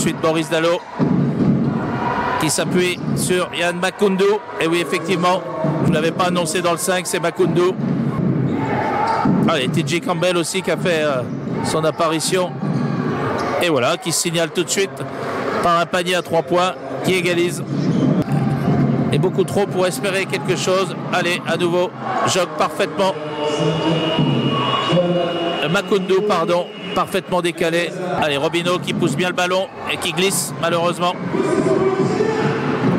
suite Boris Dallot qui s'appuie sur Yann Makundu. Et oui, effectivement, je ne l'avais pas annoncé dans le 5, c'est Makundu. Allez, TJ Campbell aussi qui a fait euh, son apparition. Et voilà, qui signale tout de suite par un panier à 3 points qui égalise. Et beaucoup trop pour espérer quelque chose. Allez, à nouveau, jogue parfaitement. Makundu, pardon, parfaitement décalé. Allez, Robino qui pousse bien le ballon et qui glisse malheureusement.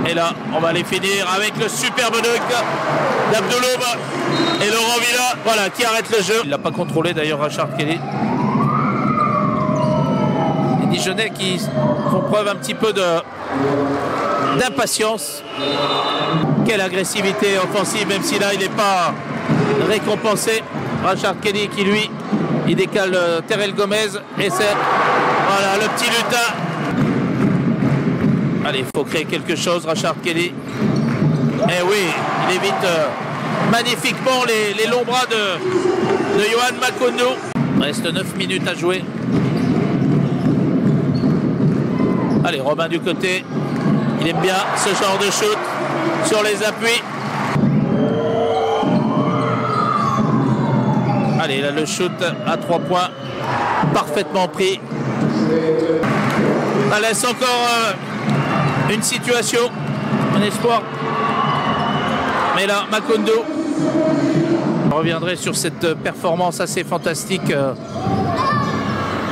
Et là, on va aller finir avec le superbe dunk d'Abdouloum et Laurent Villa, voilà, qui arrête le jeu. Il l'a pas contrôlé d'ailleurs, Rachard Kelly. Les Dijonais qui font preuve un petit peu d'impatience. Quelle agressivité offensive, même si là il n'est pas récompensé. Rachard Kelly qui lui, il décale euh, Terrell Gomez et c'est voilà le petit lutin. Allez, il faut créer quelque chose, Rachard Kelly. Eh oui, il évite euh, magnifiquement les, longs bras de, de Johan Makono. Reste 9 minutes à jouer. Allez, Robin du côté. Il aime bien ce genre de shoot sur les appuis. Allez, là le shoot à 3 points. Parfaitement pris. Ça laisse encore euh, une situation. Un espoir. Mais là, Makondo. Je reviendrai sur cette performance assez fantastique euh,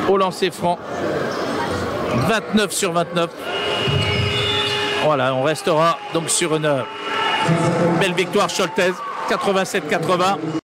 au lancer franc. 29 sur 29. Voilà, on restera donc sur une belle victoire Choltez, 87-80.